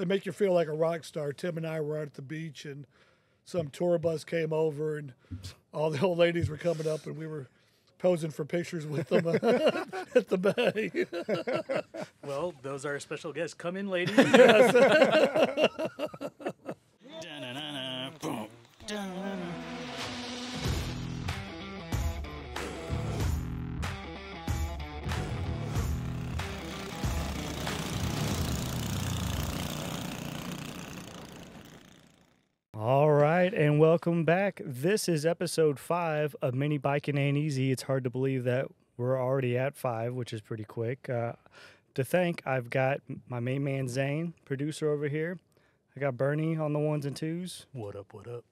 they make you feel like a rock star. Tim and I were out at the beach, and some tour bus came over, and all the old ladies were coming up, and we were posing for pictures with them uh, at the bay. Well, those are our special guests. Come in, ladies. All right, and welcome back. This is episode five of Mini Biking Ain't Easy. It's hard to believe that we're already at five, which is pretty quick. Uh, to thank, I've got my main man Zane, producer over here. I got Bernie on the ones and twos, what up? What up?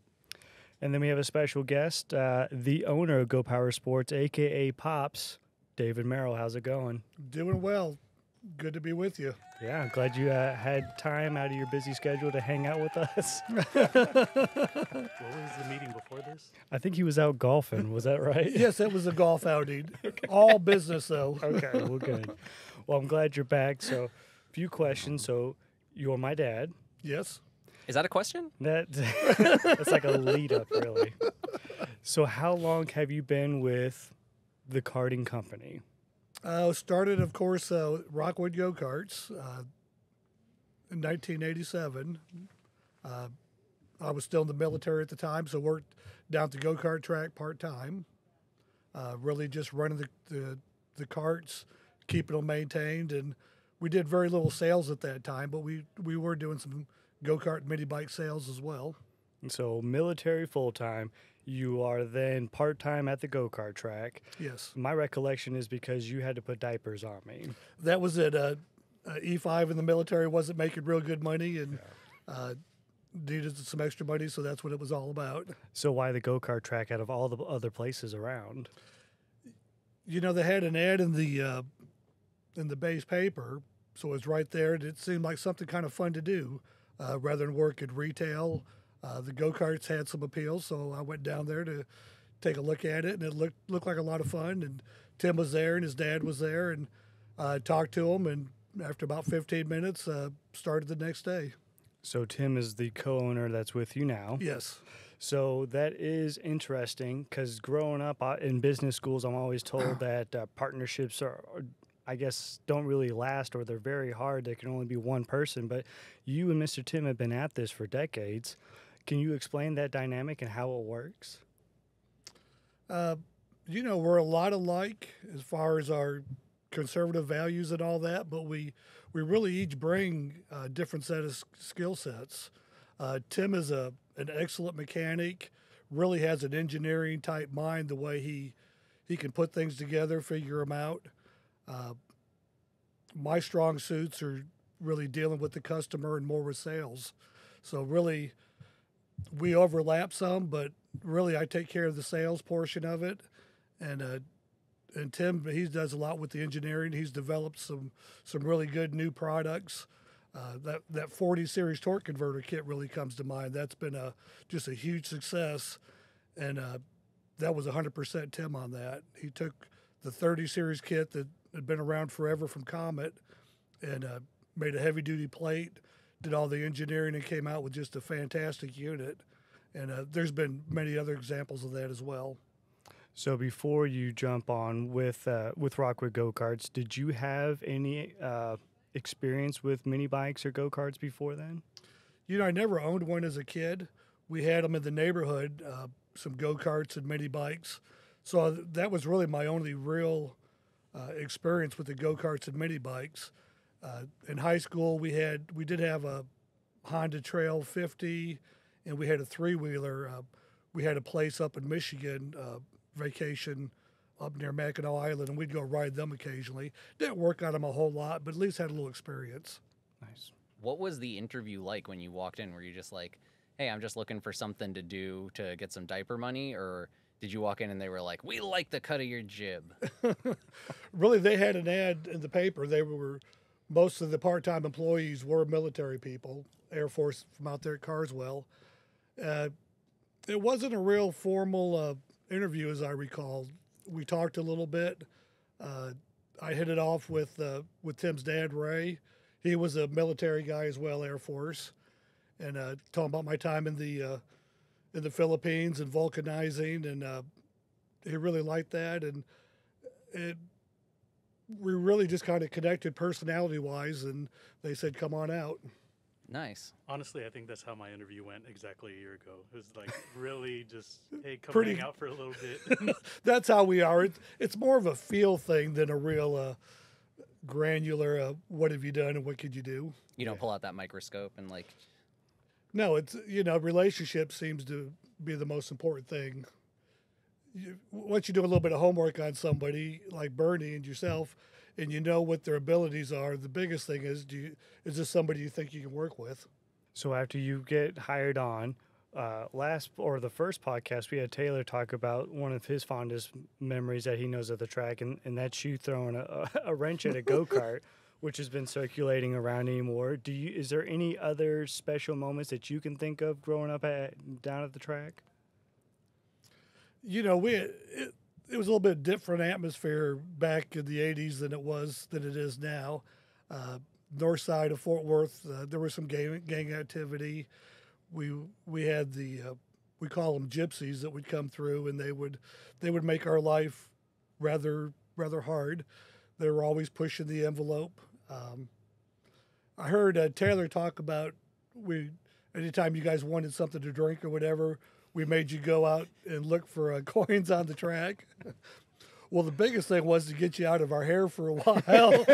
and then we have a special guest, uh, the owner of Go Power Sports, aka Pops, David Merrell. How's it going? Doing well. Good to be with you. Yeah, I'm glad you uh, had time out of your busy schedule to hang out with us. What was the meeting before this? I think he was out golfing. Was that right? Yes, it was a golf outing. All business, though. Okay, well, good. Well, I'm glad you're back. So, a few questions. So, you're my dad. Yes. Is that a question? That that's like a lead up, really. So, how long have you been with the karting company? Uh, started, of course, uh, Rockwood Go Karts uh, in 1987. Uh, I was still in the military at the time, so worked down at the go kart track part time. Uh, really just running the, the, the carts, keeping them maintained. And we did very little sales at that time, but we, we were doing some go kart mini bike sales as well. So, military full time. You are then part time at the go kart track. Yes. My recollection is because you had to put diapers on me. that was it. Uh, uh, E5 in the military wasn't making real good money and uh, needed some extra money, so that's what it was all about. So, why the go kart track out of all the other places around? You know, they had an ad in the uh, in the base paper, so it was right there, and it seemed like something kind of fun to do uh, rather than work at retail. Uh, the go karts had some appeal, so I went down there to take a look at it, and it looked looked like a lot of fun. And Tim was there, and his dad was there, and I talked to him, and after about 15 minutes, uh, started the next day. So, Tim is the co owner that's with you now. Yes. So that is interesting because growing up uh, in business schools, I'm always told that uh, partnerships are, are- I guess, don't really last or they're very hard. There can only be one person. But you and Mr. Tim have been at this for decades. Can you explain that dynamic and how it works? Uh, you know, we're a lot alike as far as our conservative values and all that, but we we really each bring a different set of skill sets. Uh, Tim is a an excellent mechanic, really has an engineering type mind. The way he he can put things together, figure them out. Uh, my strong suits are really dealing with the customer and more with sales. So really, we overlap some, but really I take care of the sales portion of it, and uh, and Tim he does a lot with the engineering. He's developed some some really good new products. Uh, that that 40 series torque converter kit really comes to mind. That's been a just a huge success, and uh, that was 100% Tim on that. He took the 30 series kit that had been around forever from Comet, and uh, made a heavy duty plate. Did all the engineering and came out with just a fantastic unit. And uh, there's been many other examples of that as well. So before you jump on with uh, with Rockwood go karts, did you have any uh, experience with mini bikes or go karts before then? You know, I never owned one as a kid. We had them in the neighborhood, uh, some go karts and mini bikes. So that was really my only real uh, experience with the go karts and mini bikes. Uh, in high school, we had we did have a Honda Trail 50, and we had a three wheeler. Uh, we had a place up in Michigan, uh, vacation up near Mackinac Island, and we'd go ride them occasionally. Didn't work on them a whole lot, but at least had a little experience. Nice. What was the interview like when you walked in? Were you just like, hey, I'm just looking for something to do to get some diaper money? Or did you walk in and they were like, we like the cut of your jib? really they had an ad in the paper they were most of the part-time employees were military people air force from out there at carswell. Uh, it wasn't a real formal uh, interview as i recall. We talked a little bit. Uh, i hit it off with uh, with tim's dad ray. He was a military guy as well, Air Force, and uh, talking about my time in the uh, in the Philippines and vulcanizing, and he really liked that, and it we really just kind of connected personality wise, and they said, "Come on out." Nice. Honestly, I think that's how my interview went exactly a year ago. It was like really just, hey, come Pretty- hang out for a little bit. That's how we are. It's, it's more of a feel thing than a real uh, granular. Uh, what have you done and what could you do? You don't pull out that microscope and like, No, it's you know, relationship seems to be the most important thing. You, once you do a little bit of homework on somebody like Bernie and yourself, and you know what their abilities are, the biggest thing is do you, is this somebody you think you can work with? So after you get hired on, uh, last or the first podcast, we had Taylor talk about one of his fondest memories that he knows of the track, and, and that's you throwing a, a wrench at a go kart, which has been circulating around anymore. Do you? Is there any other special moments that you can think of growing up at down at the track? You know, we it, it was a little bit different atmosphere back in the '80s than it was than it is now. Uh, north side of Fort Worth, uh, there was some gang gang activity. We we had the uh, we call them gypsies that would come through, and they would they would make our life rather rather hard. They were always pushing the envelope. Um, I heard uh, Taylor talk about we anytime you guys wanted something to drink or whatever, we made you go out and look for uh, coins on the track. well, the biggest thing was to get you out of our hair for a while.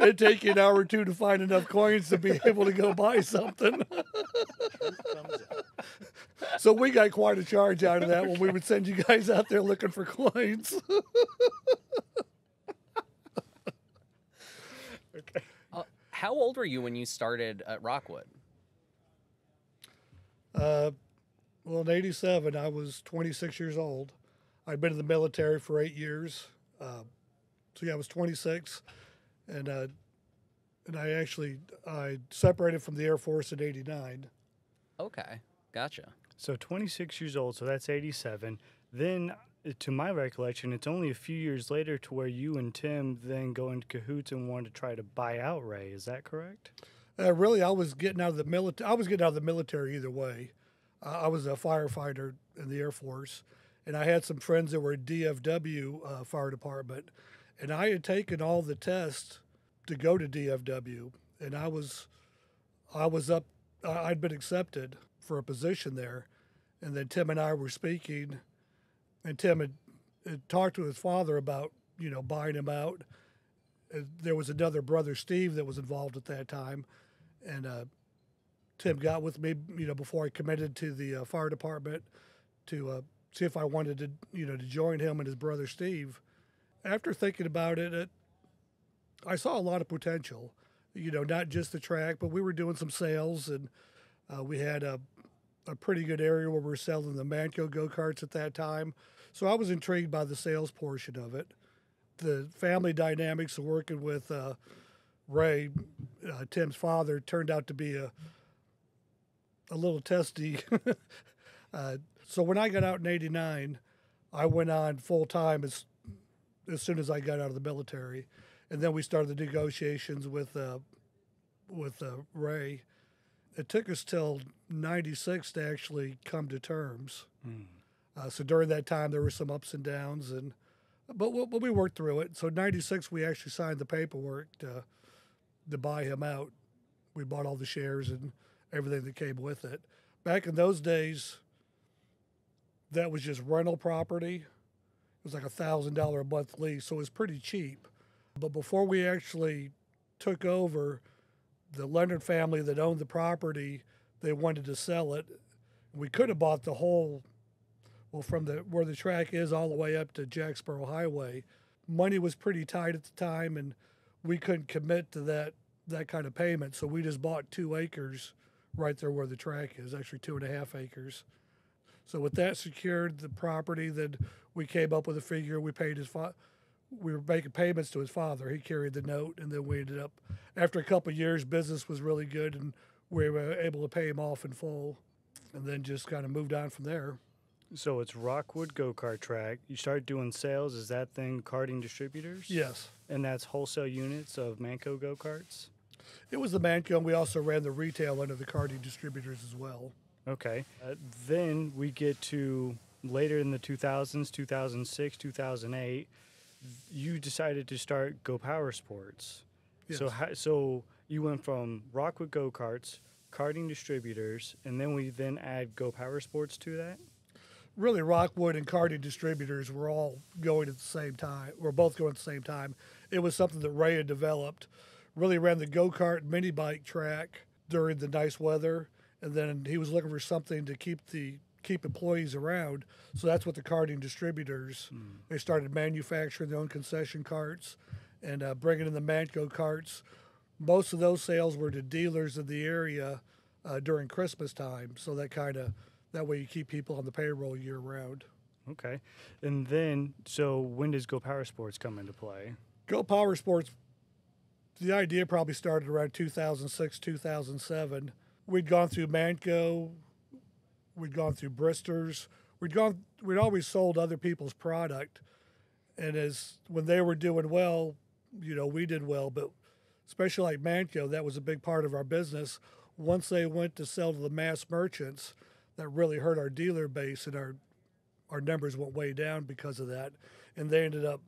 It'd take you an hour or two to find enough coins to be able to go buy something. Truth comes out. So we got quite a charge out of that when we would send you guys out there looking for coins. uh, how old were you when you started at Rockwood? Uh, well, in '87, I was 26 years old. I'd been in the military for eight years. Uh, so yeah, I was 26, and uh, and I actually I separated from the Air Force in '89. Okay, gotcha. So 26 years old, so that's 87. Then, uh, to my recollection, it's only a few years later to where you and Tim then go into cahoots and want to try to buy out Ray. Is that correct? Uh, really, I was getting out of the military. I was getting out of the military either way. I was a firefighter in the Air Force, and I had some friends that were DFW uh, fire department, and I had taken all the tests to go to DFW, and I was, I was up. I'd been accepted for a position there, and then Tim and I were speaking, and Tim had, had talked to his father about you know buying him out. Uh, There was another brother, Steve, that was involved at that time, and uh, Tim got with me, you know, before I committed to the uh, fire department to uh, see if I wanted to, you know, to join him and his brother Steve. After thinking about it, it, I saw a lot of potential, you know, not just the track, but we were doing some sales and uh, we had a, a pretty good area where we were selling the Manco go karts at that time. So I was intrigued by the sales portion of it. The family dynamics of working with uh, Ray, uh, Tim's father, turned out to be a a little testy. uh, so when I got out in '89, I went on full time as as soon as I got out of the military, and then we started the negotiations with uh, with uh, Ray. It took us till '96 to actually come to terms. Uh, so during that time, there were some ups and downs, and but we, but we worked through it. So '96, we actually signed the paperwork to to buy him out. We bought all the shares and everything that came with it. Back in those days, that was just rental property. It was like a thousand dollar a month lease, so it was pretty cheap. But before we actually took over, the Leonard family that owned the property, they wanted to sell it. We could have bought the whole, well, from the where the track is all the way up to Jacksboro Highway. Money was pretty tight at the time, and we couldn't commit to that that kind of payment. So we just bought two acres right there where the track is, actually two and a half acres. So with that secured, the property, then we came up with a figure. We paid his fa- we were making payments to his father. He carried the note, and then we ended up after a couple of years, business was really good, and we were able to pay him off in full, and then just kind of moved on from there. So it's Rockwood Go Kart Track. You start doing sales. Is that thing karting distributors? Yes. And that's wholesale units of Manco go karts. It was the Manco, and we also ran the retail under the karting distributors as well. Okay. Uh, then we get to later in the 2000s, 2006, 2008. You decided to start Go Power Sports. So, how, so you went from Rockwood Go Karts, karting distributors, and then we then add Go Power Sports to that. really Rockwood and karting distributors were all going at the same time. We're both going at the same time. It was something that Ray had developed. Really ran the go kart mini bike track during the nice weather, and then he was looking for something to keep the keep employees around. So that's what the karting distributors. They started manufacturing their own concession carts and uh, bringing in the Manco carts. Most of those sales were to dealers in the area uh, during Christmas time. So that kind of that way you keep people on the payroll year round. Okay. And then, so when does Go Power Sports come into play? Go Power Sports, the idea probably started around 2006, 2007. We'd gone through Manco, we'd gone through Bristers, we'd gone, we'd always sold other people's product. And as when they were doing well, you know, we did well, but especially like Manco, that was a big part of our business. Once they went to sell to the mass merchants, that really hurt our dealer base and our our numbers went way down because of that. And they ended up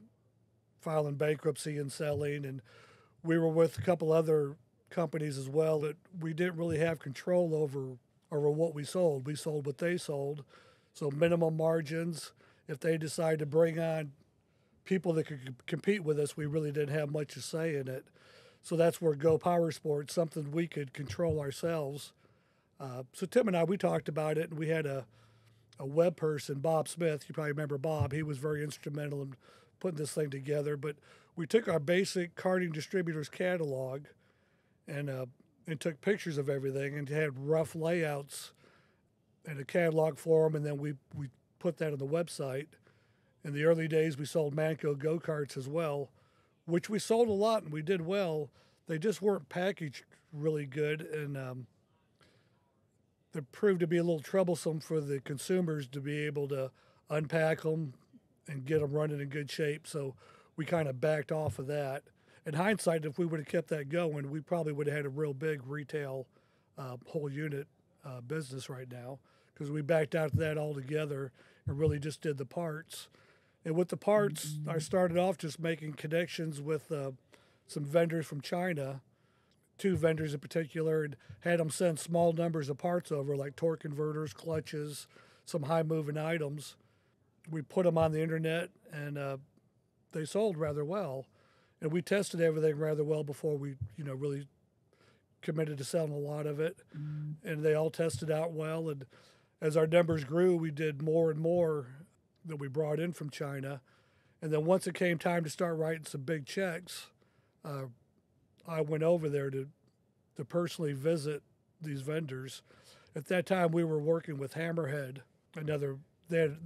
filing bankruptcy and selling. And we were with a couple other companies as well that we didn't really have control over over what we sold. We sold what they sold, so minimum margins. If they decide to bring on people that could compete with us, we really didn't have much to say in it. So that's where Go Power Sports, something we could control ourselves. Uh, so Tim and I, we talked about it, and we had a a web person, Bob Smith. You probably remember Bob. He was very instrumental in putting this thing together. But we took our basic karting distributors catalog and uh, and took pictures of everything and had rough layouts and a catalog for them, and then we we put that on the website. In the early days, we sold Manco go karts as well, which we sold a lot and we did well. They just weren't packaged really good, and um, that proved to be a little troublesome for the consumers to be able to unpack them and get them running in good shape. So we kind of backed off of that. In hindsight, if we would have kept that going, we probably would have had a real big retail uh, whole unit uh, business right now because we backed out of that altogether and really just did the parts. And with the parts, I started off just making connections with uh, some vendors from China two vendors in particular and had them send small numbers of parts over, like torque converters, clutches, some high moving items. We put them on the internet and uh, they sold rather well. And we tested everything rather well before we, you know, really committed to selling a lot of it. And they all tested out well. And as our numbers grew, we did more and more that we brought in from China. And then once it came time to start writing some big checks, uh, I went over there to to personally visit these vendors. At that time, we were working with Hammerhead, another. They had,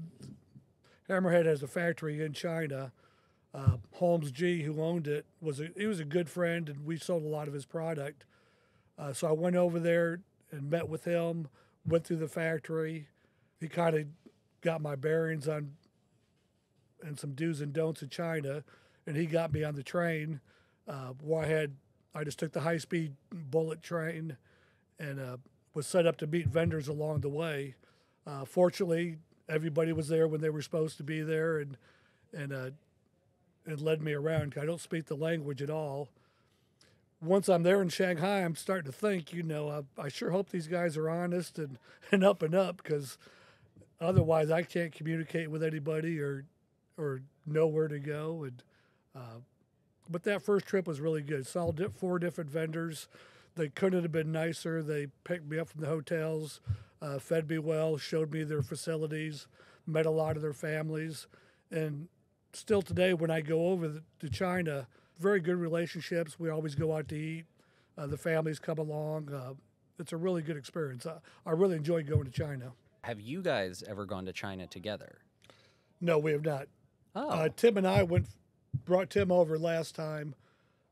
Hammerhead has a factory in China. Uh, Holmes G, who owned it, was a, he was a good friend, and we sold a lot of his product. Uh, so I went over there and met with him. Went through the factory. He kind of got my bearings on and some do's and don'ts in China, and he got me on the train uh, where I had I just took the high speed bullet train and uh, was set up to meet vendors along the way. Uh, fortunately, everybody was there when they were supposed to be there and and uh, and led me around. I don't speak the language at all. Once I'm there in Shanghai, I'm starting to think, you know, I, I sure hope these guys are honest and, and up and up because otherwise I can't communicate with anybody or or know where to go. And uh, but that first trip was really good. Saw four different vendors. They couldn't have been nicer. They picked me up from the hotels, uh, fed me well, showed me their facilities, met a lot of their families, and still today when I go over the, to China, very good relationships. We always go out to eat. Uh, the families come along. Uh, it's a really good experience. I, I really enjoy going to China. Have you guys ever gone to China together? No, we have not. Oh, Uh, Tim and I went, brought Tim over last time.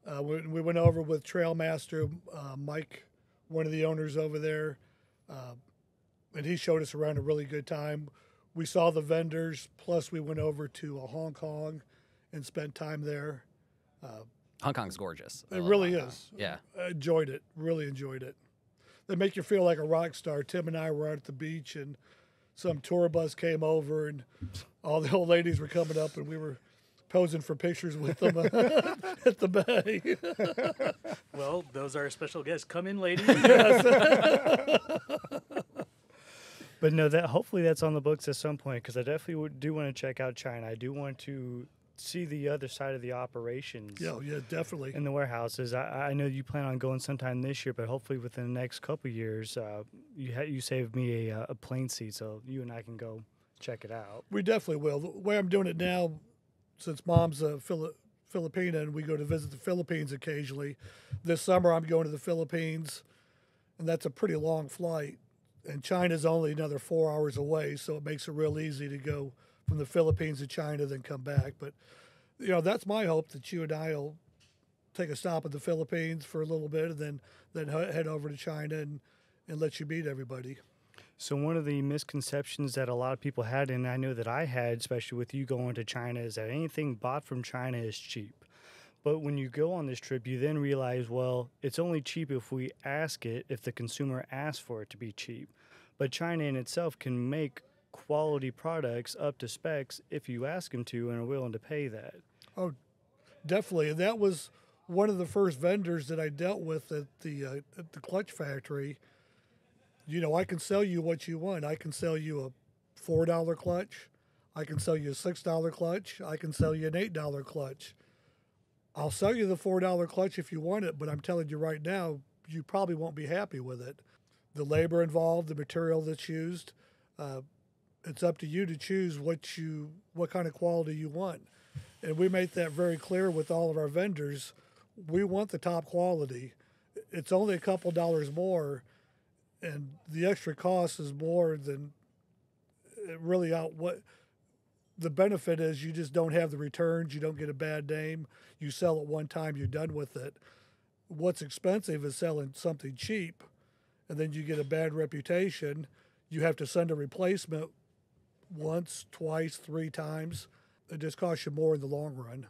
Uh, we, we went over with Trailmaster uh, Mike, one of the owners over there, uh, and he showed us around a really good time. We saw the vendors. Plus, we went over to uh, Hong Kong and spent time there. Hong Kong's gorgeous. I It really Hong Kong. is. Yeah. I enjoyed it. Really enjoyed it. They make you feel like a rock star. Tim and I were out at the beach, and some tour bus came over, and all the old ladies were coming up, and we were posing for pictures with them at the bay. Well, those are our special guests. Come in, ladies. But no, that hopefully that's on the books at some point because I definitely do want to check out China. I do want to see the other side of the operations. yeah, yeah, definitely. in the warehouses. I, I know you plan on going sometime this year, but hopefully within the next couple years, uh, you ha- you saved me a, uh, a plane seat, so you and I can go check it out. We definitely will. The way I'm doing it now, since mom's a Fili- Filipina and we go to visit the Philippines occasionally, this summer I'm going to the Philippines, and that's a pretty long flight. And China's only another four hours away, so it makes it real easy to go from the Philippines to China, then come back. But, you know, that's my hope that you and I will take a stop at the Philippines for a little bit and then, then head over to China and, and let you meet everybody. So one of the misconceptions that a lot of people had, and I know that I had, especially with you going to China, is that anything bought from China is cheap. But when you go on this trip, you then realize, well, it's only cheap if we ask it, if the consumer asks for it to be cheap. But China in itself can make quality products up to specs if you ask them to and are willing to pay that. Oh, definitely. And that was one of the first vendors that I dealt with at the uh, at the clutch factory. You know, I can sell you what you want. I can sell you a four dollar clutch. I can sell you a six dollar clutch. I can sell you an eight dollar clutch. I'll sell you the four dollar clutch if you want it, but I'm telling you right now, you probably won't be happy with it. The labor involved, the material that's used, uh, it's up to you to choose what you what kind of quality you want and we make that very clear with all of our vendors. We want the top quality. It's only a couple dollars more, and the extra cost is more than really out what the benefit is. You just don't have the returns. You don't get a bad name. You sell it one time, you're done with it. What's expensive is selling something cheap, and then you get a bad reputation. You have to send a replacement once, twice, three times it just costs you more in the long run.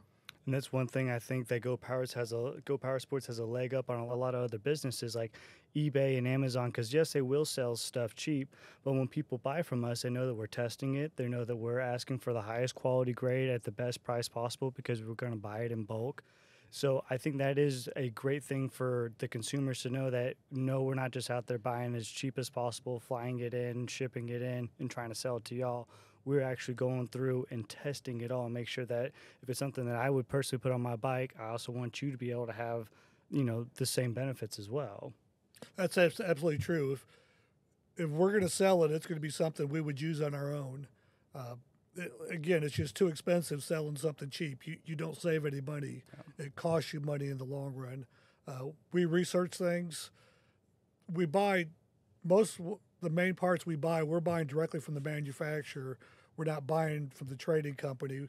And that's one thing I think that Go Powers has a Go Power Sports has a leg up on a lot of other businesses like eBay and Amazon. Because yes, they will sell stuff cheap, but when people buy from us, they know that we're testing it. They know that we're asking for the highest quality grade at the best price possible because we're going to buy it in bulk. So I think that is a great thing for the consumers to know that no, we're not just out there buying as cheap as possible, flying it in, shipping it in, and trying to sell it to y'all we're actually going through and testing it all and make sure that if it's something that I would personally put on my bike, I also want you to be able to have, you know, the same benefits as well. That's absolutely true. If if we're going to sell it, it's going to be something we would use on our own. Uh, again, it's just too expensive selling something cheap. You you don't save any money. It costs you money in the long run. Uh, we research things. We buy most w- the main parts we buy. We're buying directly from the manufacturer. We're not buying from the trading company.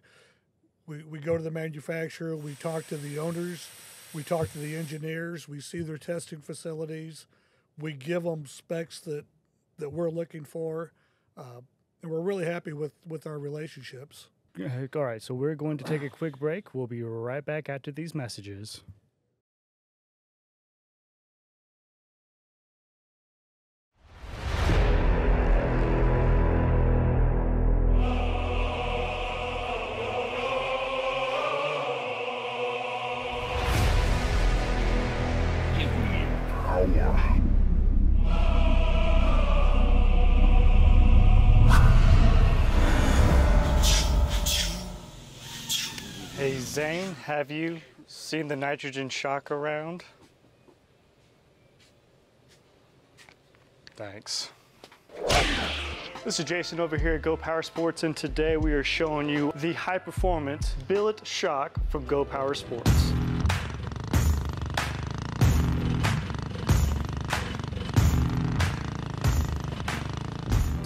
We, we go to the manufacturer, we talk to the owners, we talk to the engineers, we see their testing facilities, we give them specs that, that we're looking for, uh, and we're really happy with, with our relationships. All right, so we're going to take a quick break. We'll be right back after these messages. Have you seen the nitrogen shock around? Thanks. This is Jason over here at Go Power Sports, and today we are showing you the high performance billet shock from Go Power Sports.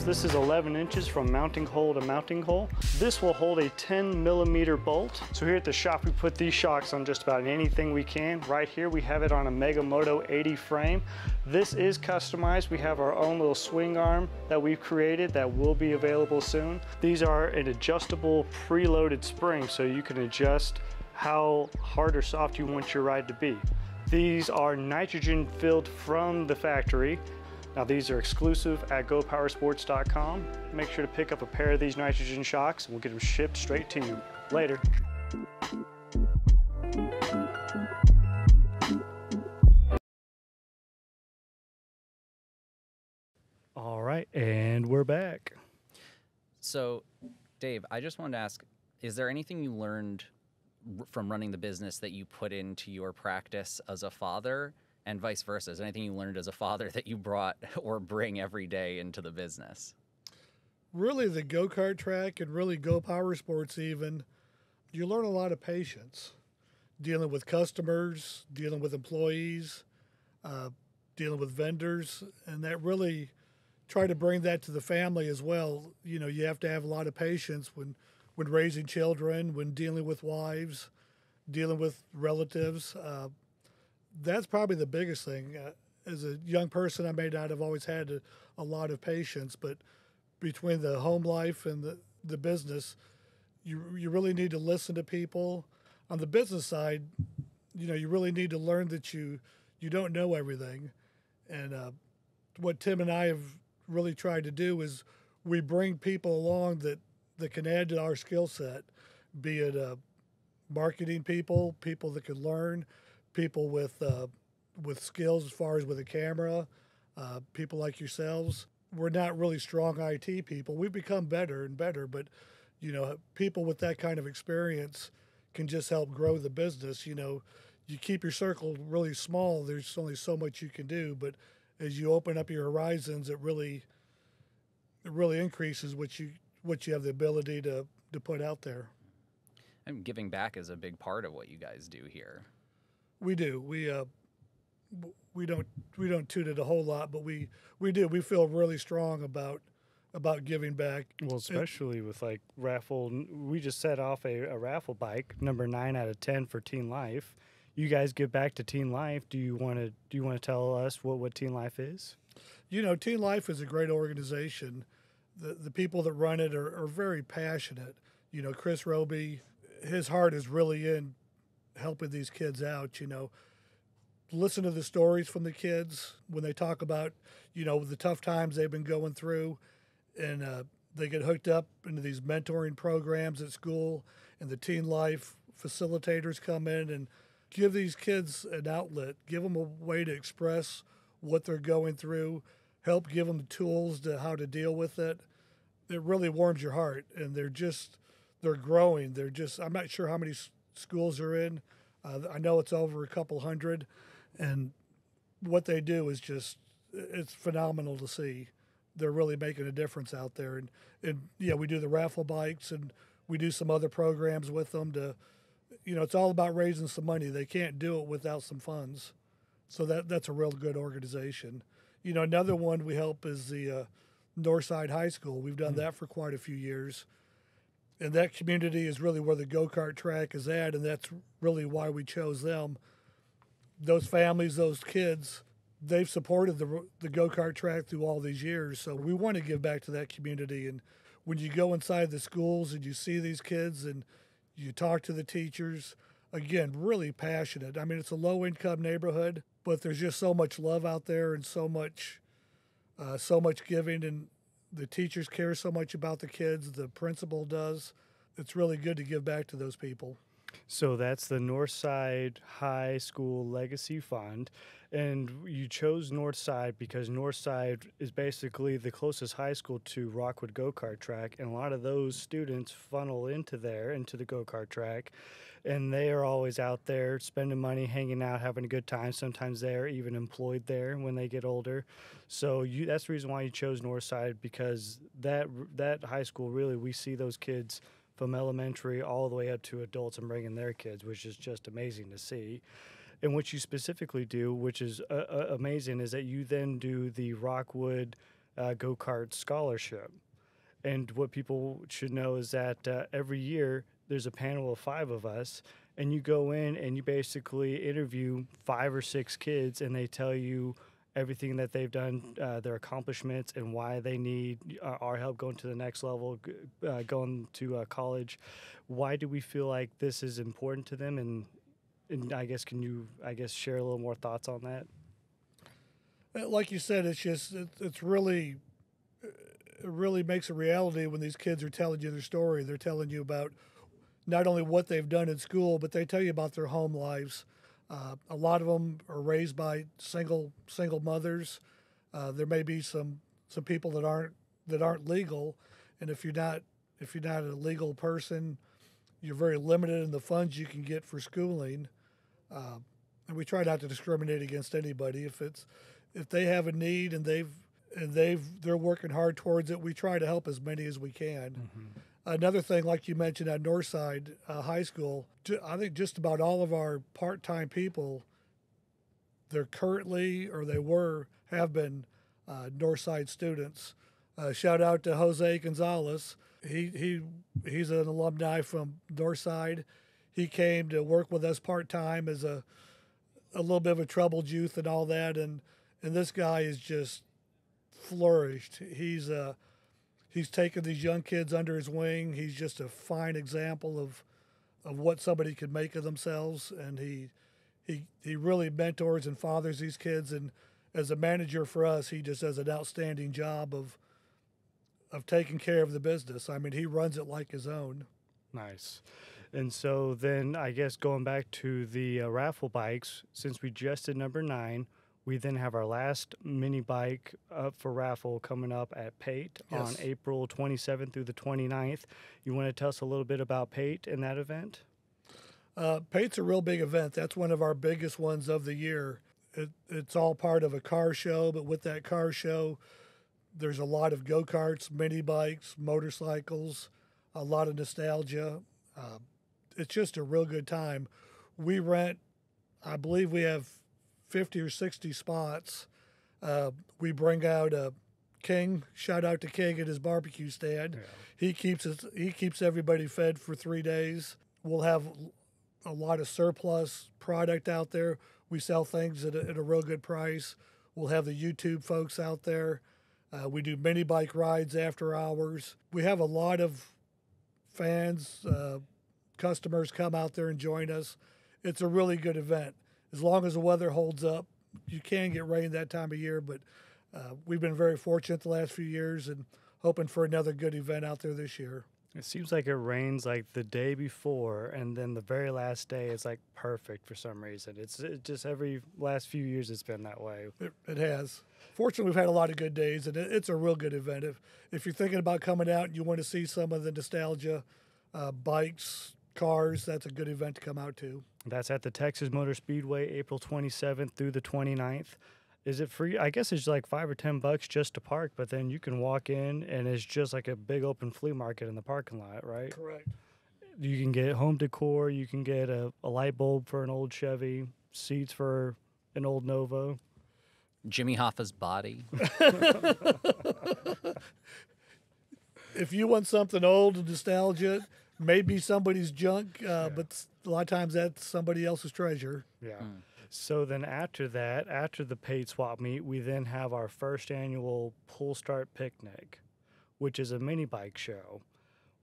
This is 11 inches from mounting hole to mounting hole. This will hold a 10 millimeter bolt. So here at the shop, we put these shocks on just about anything we can. Right here, we have it on a Mega Moto 80 frame. This is customized. We have our own little swing arm that we've created that will be available soon. These are an adjustable preloaded spring, so you can adjust how hard or soft you want your ride to be. These are nitrogen filled from the factory. Now these are exclusive at gopowersports.com. Make sure to pick up a pair of these nitrogen shocks and we'll get them shipped straight to you. Later. All right, and we're back. So, Dave, I just wanted to ask is there anything you learned from running the business that you put into your practice as a father and vice versa? Is anything you learned as a father that you brought or bring every day into the business? Really, the go kart track and really go power sports, even, you learn a lot of patience dealing with customers, dealing with employees, uh, dealing with vendors, and that really try to bring that to the family as well. You know, you have to have a lot of patience when when raising children, when dealing with wives, dealing with relatives. Uh, that's probably the biggest thing. Uh, as a young person, I may not have always had a, a lot of patience, but between the home life and the, the business, you you really need to listen to people. On the business side, you know, you really need to learn that you you don't know everything, and uh, what Tim and I have really tried to do is we bring people along that that can add to our skill set, be it uh, marketing people, people that can learn, people with uh, with skills as far as with a camera, uh, people like yourselves. We're not really strong IT people. We've become better and better, but you know, people with that kind of experience can just help grow the business. You know, you keep your circle really small. There's only so much you can do, but as you open up your horizons, it really it really increases what you what you have the ability to to put out there. And giving back is a big part of what you guys do here. We do. We uh, we don't we don't toot it a whole lot, but we we do. We feel really strong about about giving back. Well, especially with like raffle, we just set off a, a raffle bike, number nine out of ten for Teen Life. You guys give back to Teen Life. Do you want to do you want to tell us what what Teen Life is? You know, Teen Life is a great organization. The the people that run it are, are very passionate. You know, Chris Roby, his heart is really in helping these kids out. You know, listen to the stories from the kids when they talk about you know the tough times they've been going through, and uh, they get hooked up into these mentoring programs at school, and the Teen Life facilitators come in and give these kids an outlet, give them a way to express what they're going through, help give them tools to how to deal with it. It really warms your heart, and they're just they're growing. They're just I'm not sure how many schools are in. Uh, I know it's over a couple hundred, and what they do is just it's phenomenal to see. They're really making a difference out there, and and yeah, we do the raffle bikes and we do some other programs with them to, you know, it's all about raising some money. They can't do it without some funds, so that that's a real good organization. You know, another one we help is the uh, Northside High School. We've done that for quite a few years and that community is really where the go kart track is at, and that's really why we chose them. Those families, those kids, they've supported the the go kart track through all these years. So we want to give back to that community. And when you go inside the schools and you see these kids and you talk to the teachers, again, really passionate. I mean, it's a low income neighborhood, but there's just so much love out there and so much, uh, so much giving, and the teachers care so much about the kids. The principal does. It's really good to give back to those people. So that's the Northside High School Legacy Fund. And you chose Northside because Northside is basically the closest high school to Rockwood Go Kart Track. And a lot of those students funnel into there, into the go kart track. And they are always out there spending money, hanging out, having a good time. Sometimes they're even employed there when they get older. So you, that's the reason why you chose Northside because that that high school really we see those kids from elementary all the way up to adults and bringing their kids, which is just amazing to see. And what you specifically do, which is uh, uh, amazing, is that you then do the Rockwood uh, go kart scholarship. And what people should know is that uh, every year there's a panel of five of us, and you go in and you basically interview five or six kids, and they tell you everything that they've done, uh, their accomplishments, and why they need uh, our help going to the next level, uh, going to uh, college. Why do we feel like this is important to them? And, and I guess can you, I guess, share a little more thoughts on that? Uh, Like you said, it's just it, it's really it really makes a reality when these kids are telling you their story. They're telling you about not only what they've done in school, but they tell you about their home lives. Uh, a lot of them are raised by single single mothers. Uh, there may be some some people that aren't that aren't legal, and if you're not if you're not a legal person, you're very limited in the funds you can get for schooling. Uh, and we try not to discriminate against anybody. If it's if they have a need and they've and they've they're working hard towards it, we try to help as many as we can. Another thing, like you mentioned at Northside uh, High School, I think just about all of our part-time people, they're currently or they were have been uh, Northside students. Uh, shout out to Jose Gonzalez. He he he's an alumni from Northside. He came to work with us part time as a a little bit of a troubled youth and all that, and and this guy is just flourished. He's uh he's taken these young kids under his wing. He's just a fine example of of what somebody could make of themselves, and he he he really mentors and fathers these kids. And as a manager for us, he just does an outstanding job of of taking care of the business. I mean, he runs it like his own. Nice. And so then I guess going back to the uh, raffle bikes, since we just did number nine, we then have our last mini bike up for raffle coming up at Pate on April 27th through the 29th. You want to tell us a little bit about Pate and that event? Uh, Pate's a real big event. That's one of our biggest ones of the year. It, it's all part of a car show, but with that car show, there's a lot of go karts, mini bikes, motorcycles, a lot of nostalgia. Uh, it's just a real good time. We rent, I believe we have 50 or 60 spots. Uh, we bring out a King. Shout out to King at his barbecue stand. He keeps us, he keeps everybody fed for three days. We'll have a lot of surplus product out there. We sell things at a, at a real good price. We'll have the YouTube folks out there. Uh, we do mini bike rides after hours. We have a lot of fans, uh, customers come out there and join us. It's a really good event. As long as the weather holds up, you can get rain that time of year, but uh, we've been very fortunate the last few years and hoping for another good event out there this year. It seems like it rains like the day before, and then the very last day is like perfect for some reason. It's it just every last few years it's been that way. It, it has. Fortunately, we've had a lot of good days, and it, it's a real good event. If if you're thinking about coming out and you want to see some of the nostalgia, uh, bikes, cars, that's a good event to come out to. That's at the Texas Motor Speedway, April 27th through the 29th. Is it free? I guess it's like five or ten bucks just to park, but then you can walk in and it's just like a big open flea market in the parking lot, right? Correct. You can get home decor, you can get a, a light bulb for an old Chevy, seats for an old Novo. Jimmy Hoffa's body. If you want something old and nostalgia, maybe somebody's junk, uh, but a lot of times that's somebody else's treasure. Yeah. So then after that, after the Pate swap meet, we then have our first annual pull start picnic, which is a mini bike show.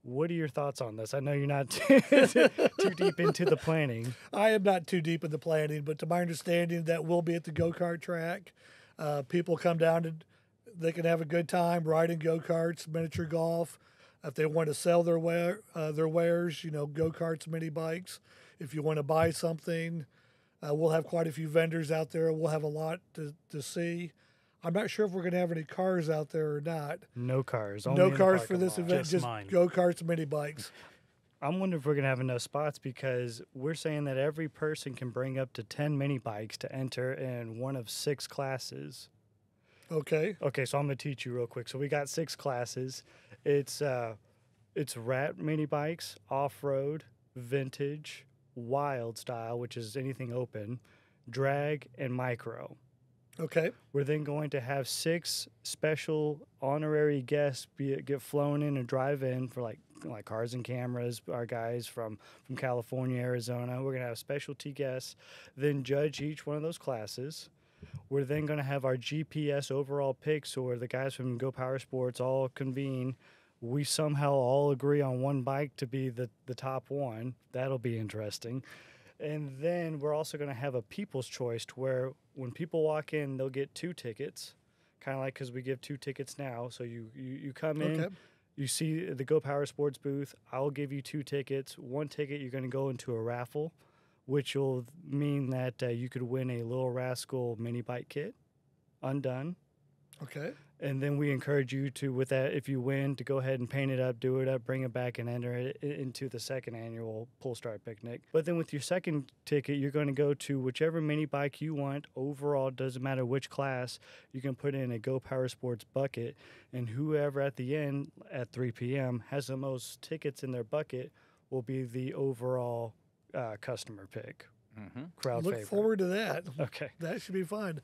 What are your thoughts on this? I know you're not too, too deep into the planning. I am not too deep in the planning, but to my understanding, that will be at the go kart track. Uh, people come down and they can have a good time riding go karts, miniature golf. If they want to sell their wear, uh, their wares, you know, go karts, mini bikes. If you want to buy something, uh, we'll have quite a few vendors out there. We'll have a lot to, to see. I'm not sure if we're going to have any cars out there or not. No cars. Only no cars for this lot. event, Just just go karts, mini bikes. I'm wondering if we're gonna have enough spots because we're saying that every person can bring up to ten mini bikes to enter in one of six classes. Okay. Okay, so I'm gonna teach you real quick. So we got six classes. It's uh, it's rat mini bikes, off road, vintage, wild style, which is anything open, drag, and micro. Okay. We're then going to have six special honorary guests be get flown in and drive in for like like cars and cameras. Our guys from from California, Arizona. We're gonna have specialty guests, then judge each one of those classes. We're then going to have our GPS overall picks, or the guys from Go Power Sports all convene. We somehow all agree on one bike to be the, the top one. That'll be interesting. And then we're also going to have a people's choice to where when people walk in, they'll get two tickets, kind of like because we give two tickets now. So you, you, you come in, Okay. you see the Go Power Sports booth. I'll give you two tickets. One ticket, you're going to go into a raffle, which will mean that uh, you could win a Little Rascal mini bike kit, undone. Okay. And then we encourage you to, with that, if you win, to go ahead and paint it up, do it up, bring it back, and enter it into the second annual Pull Start Picnic. But then with your second ticket, you're going to go to whichever mini bike you want. Overall, doesn't matter which class, you can put in a Go Power Sports bucket, and whoever at the end at 3 p.m. has the most tickets in their bucket will be the overall uh, customer pick. Mm-hmm. Crowd Look favorite. forward to that. Okay. That should be fun.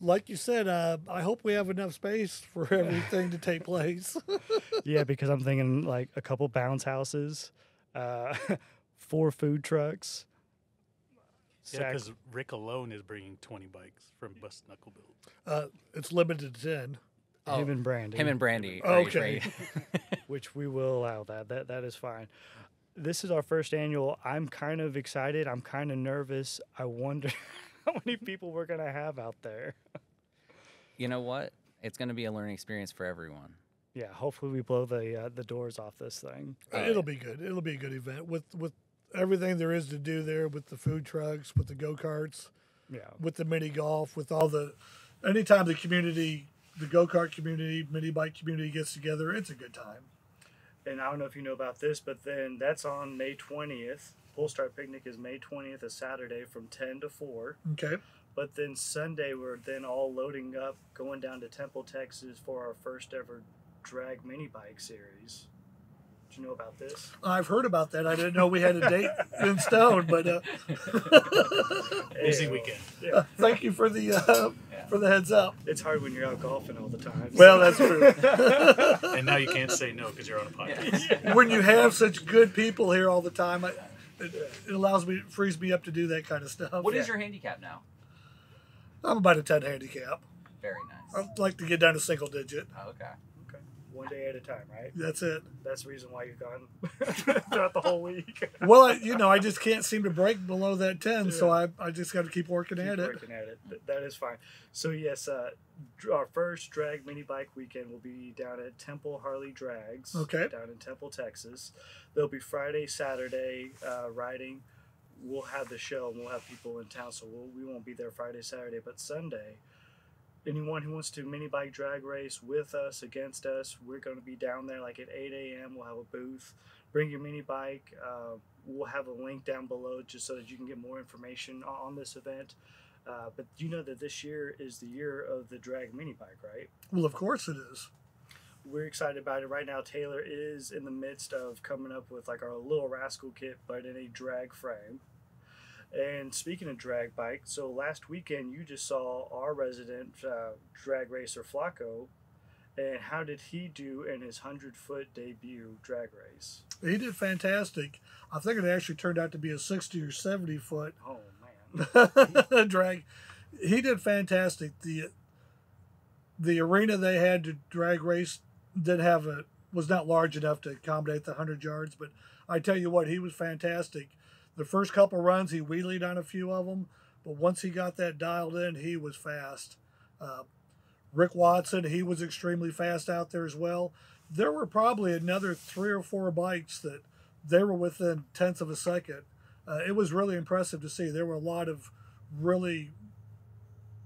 Like you said, uh, I hope we have enough space for everything to take place. yeah, because I'm thinking like a couple bounce houses, uh, four food trucks. Yeah, because Rick alone is bringing 20 bikes from Bust Knuckle Build. Uh, it's limited to 10. him and Brandy, Him and Brandy. Okay. which we will allow that. That that is fine. This is our first annual. I'm kind of excited. I'm kind of nervous. I wonder how many people we're gonna have out there. you know what? It's going to be a learning experience for everyone. Yeah, hopefully we blow the uh, the doors off this thing. Uh, It'll be good. It'll be a good event with with everything there is to do there with the food trucks, with the go karts, Yeah, with the mini golf, with all the. Anytime the community, the go kart community, mini bike community gets together, it's a good time. And I don't know if you know about this, but then that's on May 20th. Pull Start Picnic is May 20th, a Saturday from 10 to 4. Okay. But then Sunday, we're then all loading up, going down to Temple, Texas for our first ever drag mini bike series. Did you know about this? I've heard about that. I didn't know we had a date in stone, but uh, Busy weekend. Yeah, thank you for the uh, for the heads up. it's hard when you're out golfing all the time. Well, that's true. And now you can't say no because you're on a podcast. when you have such good people here all the time, I, it, it allows me, frees me up to do that kind of stuff. What is your handicap now? I'm about a 10 handicap. Very nice. I'd like to get down to single digit. Oh, okay. One day at a time, right? That's it. That's the reason why you've gone throughout the whole week. Well, I, you know, I just can't seem to break below that 10, so I, I just got to keep working Keep at it. working at it. That is fine. So yes, uh, our first drag mini bike weekend will be down at Temple Harley Drags. Okay. Down in Temple, Texas. There'll be Friday, Saturday uh, riding. We'll have the show and we'll have people in town, so we'll, we won't be there Friday, Saturday, but Sunday. Anyone who wants to mini bike drag race with us, against us, we're going to be down there like at 8 a.m. We'll have a booth. Bring your mini bike. Uh, we'll have a link down below just so that you can get more information on this event. Uh, but you know that this year is the year of the drag mini bike, right? Well, of course it is. We're excited about it. Right now, Taylor is in the midst of coming up with like our little rascal kit, but in a drag frame. And speaking of drag bike, so last weekend you just saw our resident uh, drag racer Flacco. And how did he do in his 100 foot debut drag race? He did fantastic. I think it actually turned out to be a 60 or 70 foot Oh, man. drag. He did fantastic. The the arena they had to drag race did have a was not large enough to accommodate the 100 yards, but I tell you what, he was fantastic. The first couple runs, he wheelied on a few of them, but once he got that dialed in, he was fast. Uh, Rick Watson, he was extremely fast out there as well. There were probably another three or four bikes that they were within tenths of a second. Uh, it was really impressive to see. There were a lot of really,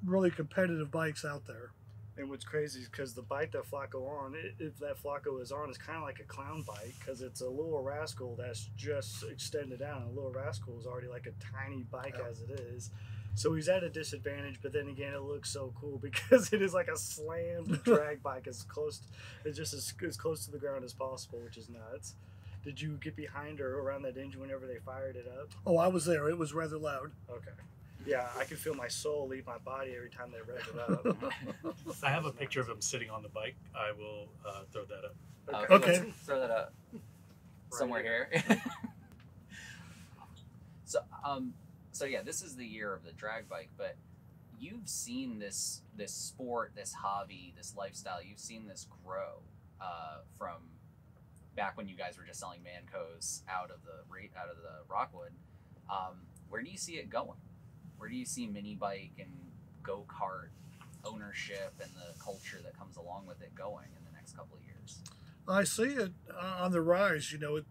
really competitive bikes out there. And what's crazy is because the bike that Flacco on, if that Flacco is on, is kind of like a clown bike because it's a little rascal that's just extended down. A little rascal is already like a tiny bike Yeah. as it is. So he's at a disadvantage, but then again, it looks so cool because it is like a slammed drag bike as close, it's just as, as close to the ground as possible, which is nuts. Did you get behind or around that engine whenever they fired it up? Oh, I was there. It was rather loud. Okay. Yeah, I can feel my soul leave my body every time they rev it up. I have a picture of him sitting on the bike. I will uh, throw that up. Okay, Okay. let's throw that up somewhere here. so, um, so yeah, this is the year of the drag bike, but you've seen this this sport, this hobby, this lifestyle. You've seen this grow uh, from back when you guys were just selling Mancos out of the out of the Rockwood. Um, where do you see it going? Where do you see mini bike and go kart ownership and the culture that comes along with it going in the next couple of years? I see it uh, on the rise. You know, it,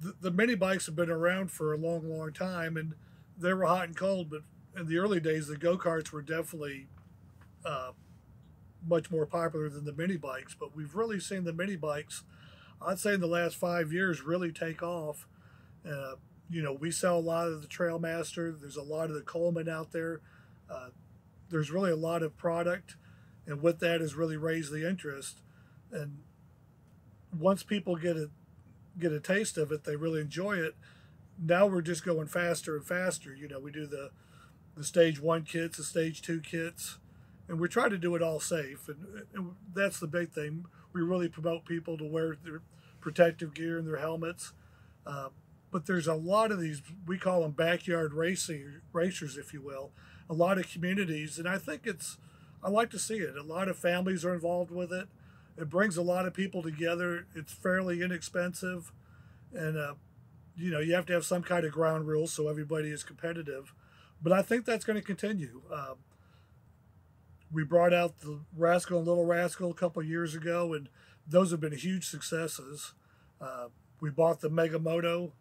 the, the mini bikes have been around for a long, long time, and they were hot and cold. But in the early days, the go karts were definitely uh, much more popular than the mini bikes. But we've really seen the mini bikes, I'd say, in the last five years, really take off. Uh, you know, we sell a lot of the Trailmaster. There's a lot of the Coleman out there. Uh, there's really a lot of product, and with that has really raised the interest. And once people get a get a taste of it, they really enjoy it. Now we're just going faster and faster. You know, we do the the stage one kits, the stage two kits, and we try to do it all safe. And, and that's the big thing. We really promote people to wear their protective gear and their helmets. Uh, but there's a lot of these we call them backyard racing racers, if you will. A lot of communities, and I think it's I like to see it. A lot of families are involved with it it brings a lot of people together. It's fairly inexpensive, and uh, you know you have to have some kind of ground rules so everybody is competitive. But I think that's going to continue. Um, we brought out the Rascal and Little Rascal a couple years ago, and those have been huge successes. Uh, we bought the Mega Moto,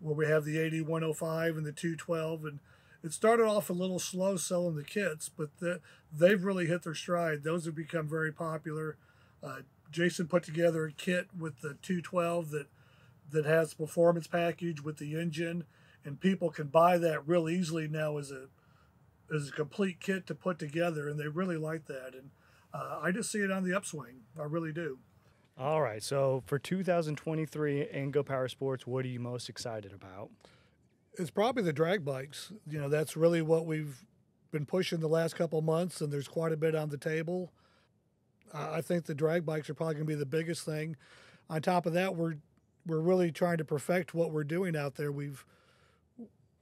where we have the 8105 and the 212, and it started off a little slow selling the kits, but the, they've really hit their stride. Those have become very popular. Uh, Jason put together a kit with the 212 that that has performance package with the engine, and people can buy that real easily now as a as a complete kit to put together, and they really like that. And uh, I just see it on the upswing. I really do. All right, so for 2023 in Go Power Sports, what are you most excited about? It's probably the drag bikes. You know, that's really what we've been pushing the last couple months, and there's quite a bit on the table. I think the drag bikes are probably going to be the biggest thing. On top of that, we're we're really trying to perfect what we're doing out there. We've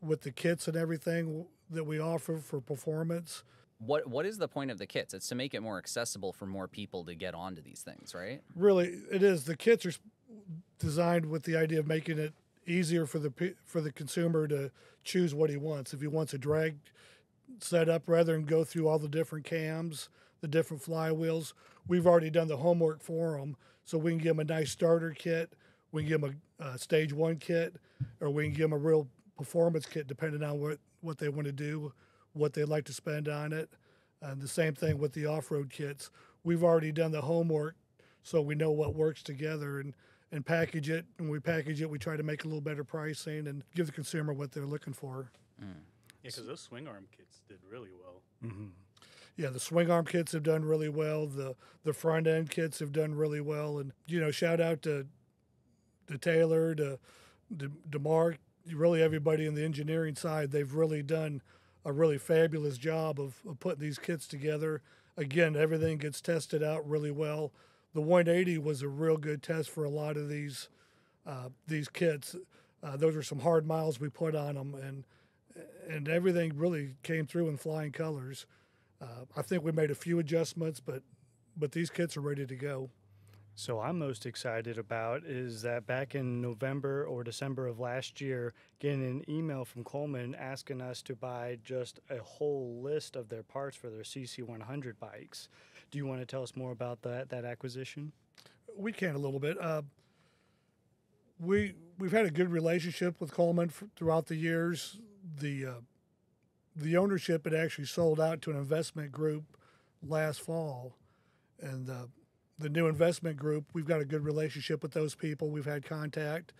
with the kits and everything that we offer for performance. What what is the point of the kits? It's to make it more accessible for more people to get onto these things, right? Really, it is. The kits are designed with the idea of making it easier for the for the consumer to choose what he wants. If he wants a drag setup rather than go through all the different cams, the different flywheels, we've already done the homework for them, so we can give him a nice starter kit. We can give him a, a stage one kit, or we can give him a real performance kit, depending on what what they want to do, what they like to spend on it. And the same thing with the off-road kits. We've already done the homework, so we know what works together and and package it. And we package it, we try to make a little better pricing and give the consumer what they're looking for. Yeah, because those swing arm kits did really well. Mm-hmm. Yeah, the swing arm kits have done really well. The the front end kits have done really well. And you know, shout out to to Taylor, to to, to Mark, really everybody in the engineering side. They've really done a really fabulous job of, of putting these kits together. Again, everything gets tested out really well. The 180 was a real good test for a lot of these uh, these kits. Uh, those are some hard miles we put on them, and and everything really came through in flying colors. Uh, I think we made a few adjustments, but but these kits are ready to go. So I'm most excited about is that back in November or December of last year, getting an email from Coleman asking us to buy just a whole list of their parts for their CC100 bikes. Do you want to tell us more about that that acquisition? We can a little bit. Uh, we we've had a good relationship with Coleman throughout the years. The uh, the ownership had actually sold out to an investment group last fall, and uh, the new investment group we've got a good relationship with those people. We've had contact,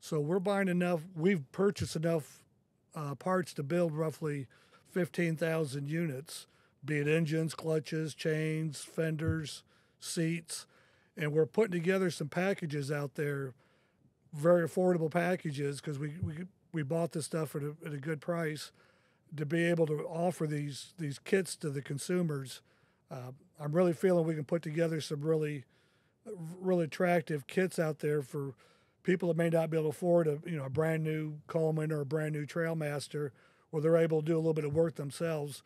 so we're buying enough. We've purchased enough uh, parts to build roughly fifteen thousand units, be it engines, clutches, chains, fenders, seats, and we're putting together some packages out there, very affordable packages because we, we we bought this stuff at a, at a good price to be able to offer these these kits to the consumers. Uh, I'm really feeling we can put together some really really attractive kits out there for people that may not be able to afford a you know a brand new Coleman or a brand new Trailmaster, where they're able to do a little bit of work themselves.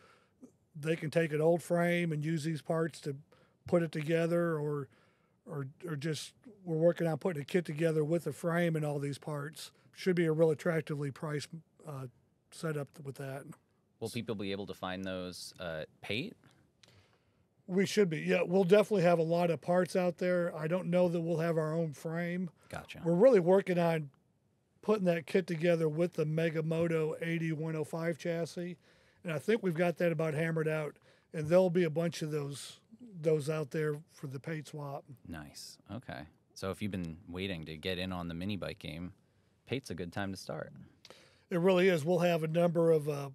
They can take an old frame and use these parts to put it together, or or or just we're working on putting a kit together with a frame and all these parts. Should be a real attractively priced uh, setup with that. Will people be able to find those uh, Pate? We should be. Yeah, we'll definitely have a lot of parts out there. I don't know that we'll have our own frame. Gotcha. We're really working on putting that kit together with the Mega Moto 8105 chassis, and I think we've got that about hammered out. And there'll be a bunch of those those out there for the Pate swap. Nice. Okay. So if you've been waiting to get in on the mini bike game, Pate's a good time to start. It really is. We'll have a number of uh,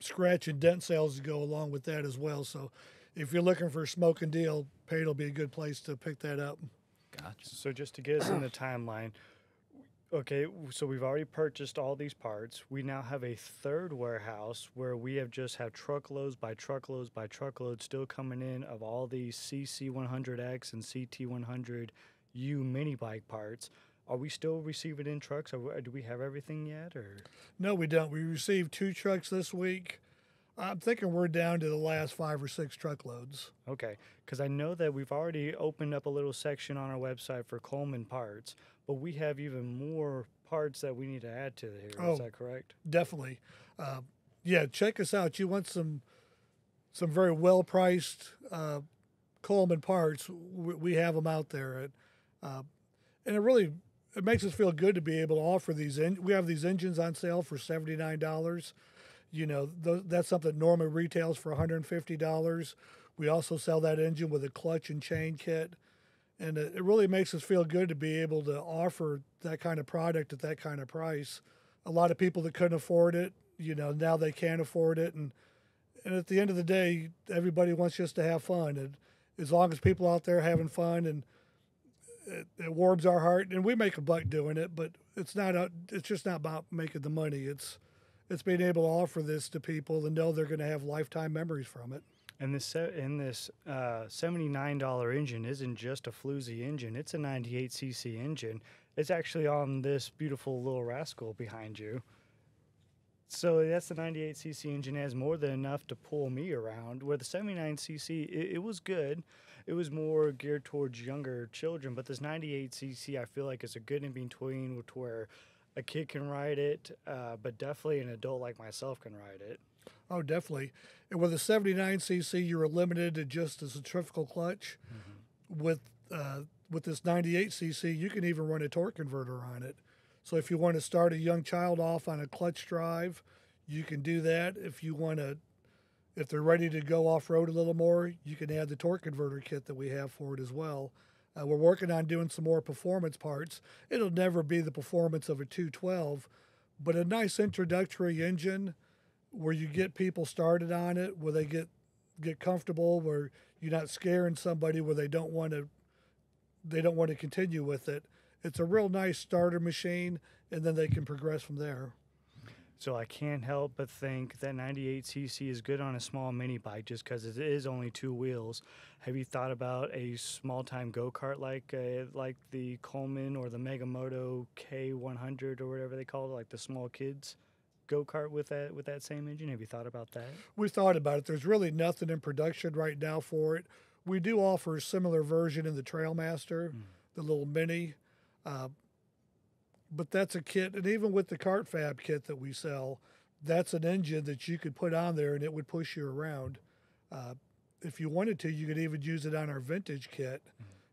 scratch and dent sales to go along with that as well. So if you're looking for a smoking deal, Pate will be a good place to pick that up. Gotcha. So just to get us in the timeline, okay, so we've already purchased all these parts. We now have a third warehouse where we have just have truckloads by truckloads by truckloads still coming in of all these CC100X and CT100U mini bike parts. Are we still receiving in trucks? Are we, do we have everything yet, or No, we don't. We received two trucks this week. I'm thinking we're down to the last five or six truckloads. Okay, because I know that we've already opened up a little section on our website for Coleman parts, but we have even more parts that we need to add to here. Is Oh. that correct? Definitely. Uh, yeah, check us out. You want some some very well priced uh, Coleman parts? We, we have them out there, and, uh, and it really it makes us feel good to be able to offer these. En- we have these engines on sale for seventy nine dollars. You know, th- that's something that normally retails for one hundred and fifty dollars. We also sell that engine with a clutch and chain kit. And it, it really makes us feel good to be able to offer that kind of product at that kind of price. A lot of people that couldn't afford it, you know, now they can afford it. And and at the end of the day, everybody wants just to have fun. And as long as people out there having fun and it, it warms our heart, and we make a buck doing it, but it's not a, it's just not about making the money. It's it's being able to offer this to people and know they're going to have lifetime memories from it. And this se- and this uh, seventy nine dollar engine isn't just a floozy engine; it's a ninety eight cc engine. It's actually on this beautiful little rascal behind you. So that's the 98cc engine has more than enough to pull me around. Where the 79cc, it, it was good. It was more geared towards younger children, but this 98cc, I feel like is a good in between, with where a kid can ride it, uh, but definitely an adult like myself can ride it. Oh, definitely. And with a 79cc, you were limited to just a centrifugal clutch. With uh, with this 98cc, you can even run a torque converter on it. So if you want to start a young child off on a clutch drive, you can do that. If you want to, if they're ready to go off road a little more, you can add the torque converter kit that we have for it as well. Uh, we're working on doing some more performance parts. It'll never be the performance of a 212, but a nice introductory engine where you get people started on it, where they get get comfortable, where you're not scaring somebody where they don't want to they don't want to continue with it. It's a real nice starter machine, and then they can progress from there. So I can't help but think that 98cc is good on a small mini bike just because it is only two wheels. Have you thought about a small time go kart like uh, like the Coleman or the Mega Moto K100 or whatever they call it, like the small kids go kart with that with that same engine? Have you thought about that? We thought about it. There's really nothing in production right now for it. We do offer a similar version in the Trailmaster, the little mini. Uh, but that's a kit, and even with the cart fab kit that we sell, that's an engine that you could put on there and it would push you around. Uh, if you wanted to, you could even use it on our vintage kit.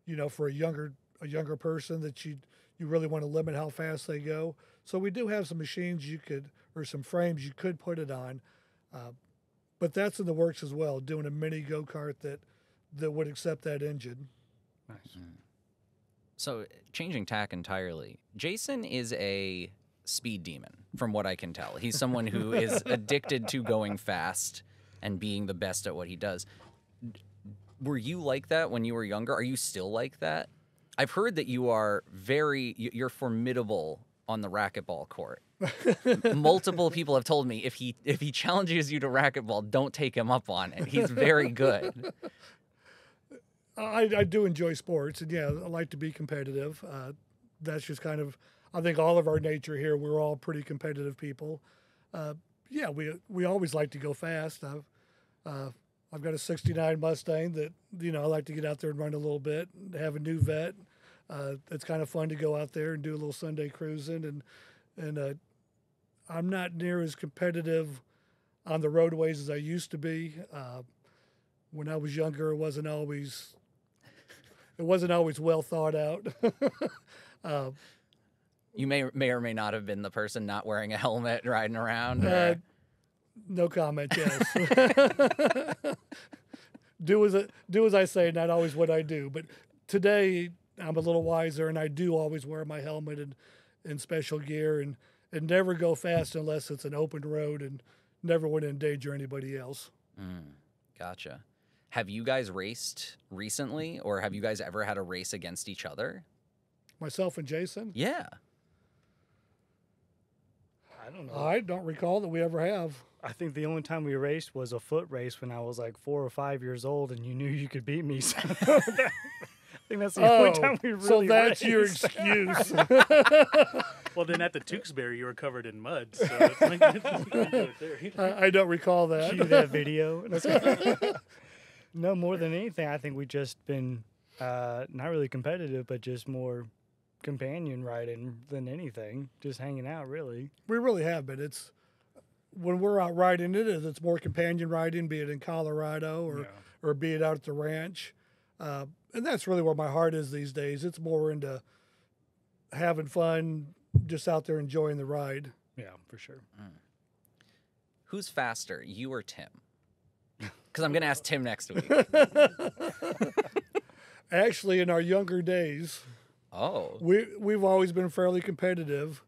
You know, for a younger a younger person that you you really want to limit how fast they go. So we do have some machines you could or some frames you could put it on. Uh, but that's in the works as well, doing a mini go kart that that would accept that engine. Nice. So, changing tack entirely, Jason is a speed demon, from what I can tell. He's someone who is addicted to going fast and being the best at what he does. Were you like that when you were younger? Are you still like that? I've heard that you are very, you're formidable on the racquetball court. Multiple people have told me if he if he challenges you to racquetball, don't take him up on it. He's very good. I, I do enjoy sports, and yeah, I like to be competitive. Uh, that's just kind of, I think all of our nature here. We're all pretty competitive people. Uh, yeah, we we always like to go fast. I've uh, I've got a '69 Mustang that you know I like to get out there and run a little bit. And have a new vet. Uh, it's kind of fun to go out there and do a little Sunday cruising, and and uh, I'm not near as competitive on the roadways as I used to be. Uh, when I was younger, it wasn't always it wasn't always well thought out. uh, You may may or may not have been the person not wearing a helmet riding around. uh, no comment. Yes. do as I, do as I say, not always what I do. But today I'm a little wiser, and I do always wear my helmet and, and special gear, and and never go fast unless it's an open road, and never want to endanger anybody else. Gotcha. Have you guys raced recently, or have you guys ever had a race against each other? Myself and Jason, Yeah. I don't know. I don't recall that we ever have. I think the only time we raced was a foot race when I was like four or five years old, and you knew you could beat me. So that- I think that's the only time we really Oh, so that's your excuse. Well, then at the Tewksbury, you were covered in mud. So it's like, you can there. I, I don't recall Cue that. that video. No, more than anything, I think we've just been uh, not really competitive, but just more companion riding than anything. Just hanging out, really. We really have been. It's when we're out riding it is it's more companion riding, be it in Colorado or Yeah. or be it out at the ranch, uh, and that's really where my heart is these days. It's more into having fun, just out there enjoying the ride. Yeah, for sure. Who's faster, you or Tim? Because I'm gonna ask Tim next week. Actually, in our younger days, Oh, we we've always been fairly competitive.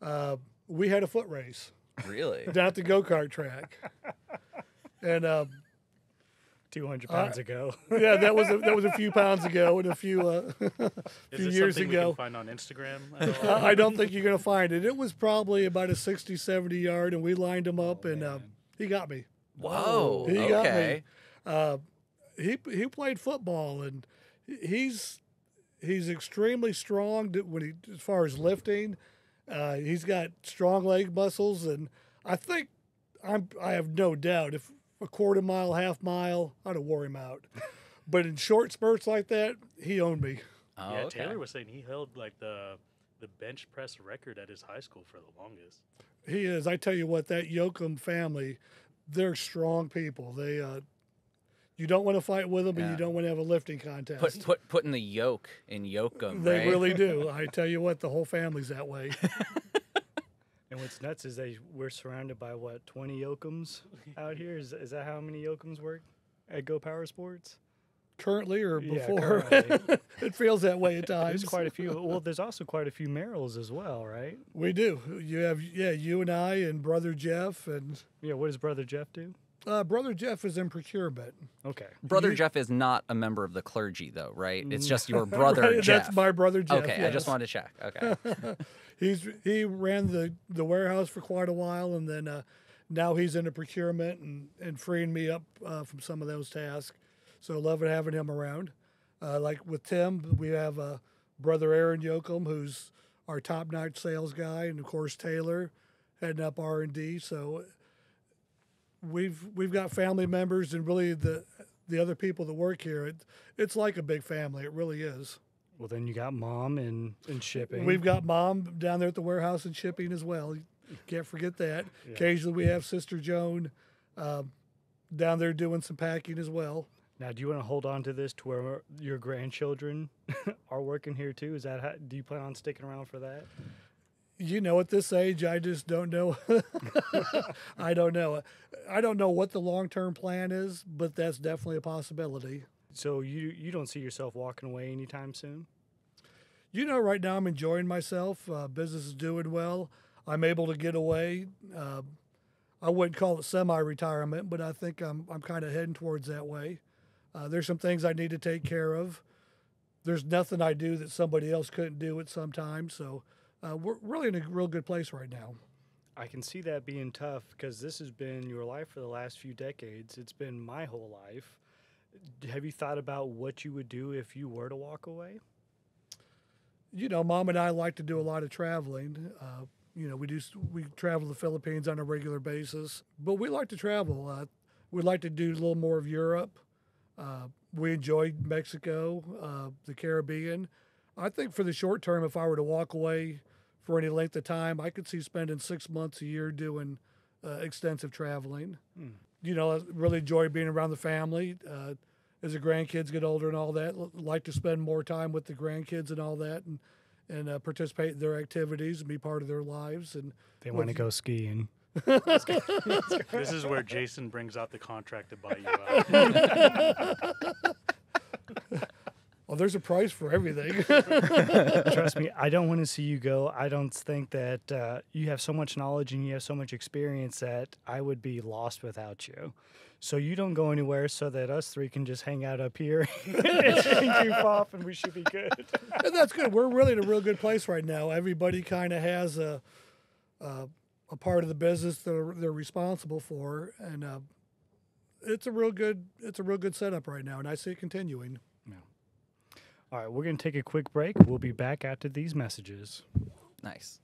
Uh, we had a foot race really? down at the go kart track, and. Uh, 200 pounds ago. yeah, that was a, that was a few pounds ago and a few uh, Is few this years something we ago. can find on Instagram? I I don't think you're going to find it. It was probably about a 60, 70 yard, and we lined him up, and uh, he got me. Whoa. He got me. okay. Uh, he he played football, and he's he's extremely strong when he as far as lifting. Uh, he's got strong leg muscles, and I think I'm I have no doubt if a quarter mile, half mile, I'd have wore him out. but in short spurts like that, he owned me. Oh, yeah, okay. Taylor was saying he held like the the bench press record at his high school for the longest. He is. I tell you what, that Yoakum family, they're strong people. They, uh, you don't want to fight with them, and Yeah. you don't want to have a lifting contest. Put put putting the yoke in Yoakum. they right? really do. I tell you what, the whole family's that way. And what's nuts is they we're surrounded by what 20 Yoakums out here. Is, is that how many Yoakums work at Go Power Sports? Currently or Yeah, before, currently. it feels that way at There's times. quite a few. Well, there's also quite a few Merrells as well, right? we do. You have, yeah, you and I and brother Jeff, and Yeah. What does brother Jeff do? uh, brother Jeff is in procurement. Okay. Brother You- Jeff is not a member of the clergy, though, right? It's just your brother Right, Jeff. That's my brother Jeff. okay, I just wanted to check. Okay. he's he ran the the warehouse for quite a while, and then uh, now he's into procurement and and freeing me up uh, from some of those tasks. So loving having him around. Uh, like with Tim, we have uh, brother Aaron Yoakum, who's our top notch sales guy, and of course Taylor heading up R and D. So we've we've got family members and really the the other people that work here. It, it's like a big family. It really is. Well, then you got mom and and shipping. We've got mom down there at the warehouse and shipping as well. You can't forget that. Occasionally we have Sister Joan um, down there doing some packing as well. Now, do you want to hold on to this to where your grandchildren are working here too? Is that how, do you plan on sticking around for that? You know, at this age, I just don't know. I don't know. I don't know what the long term plan is, but that's definitely a possibility. So you you don't see yourself walking away anytime soon? You know, right now I'm enjoying myself. Uh, business is doing well. I'm able to get away. Uh, I wouldn't call it semi-retirement, but I think I'm I'm kind of heading towards that way. Uh, there's some things I need to take care of. There's nothing I do that somebody else couldn't do at some time. So uh, we're really in a real good place right now. I can see that being tough because this has been your life for the last few decades. It's been my whole life. Have you thought about what you would do if you were to walk away? you know, mom and I like to do a lot of traveling. Uh, you know, we do we travel the Philippines on a regular basis, but we like to travel. Uh, we like to do a little more of Europe. Uh, we enjoyed Mexico, uh, the Caribbean. I think for the short term, if I were to walk away for any length of time, I could see spending six months a year doing uh, extensive traveling. You know, I really enjoy being around the family. Uh, as the grandkids get older and all that, like to spend more time with the grandkids and all that, and and uh, participate in their activities and be part of their lives. And They want to go skiing. This is where Jason brings out the contract to buy you out. well, there's a price for everything. Trust me, I don't want to see you go. I don't think that uh, you have so much knowledge and you have so much experience that I would be lost without you. So you don't go anywhere so that us three can just hang out up here and goof off and we should be good. and that's good. We're really in a real good place right now. Everybody kind of has a, a a part of the business they're they're responsible for, and uh, it's a real good it's a real good setup right now, and I see it continuing. Yeah. All right, we're going to take a quick break. We'll be back after these messages. Nice.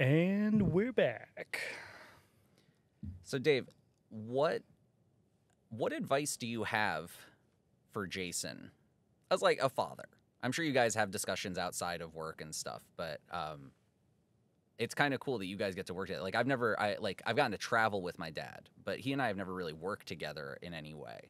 And we're back. So Dave, what what advice do you have for Jason as like a father? I'm sure you guys have discussions outside of work and stuff, but um it's kind of cool that you guys get to work together. Like I've never I like I've gotten to travel with my dad, but he and I have never really worked together in any way.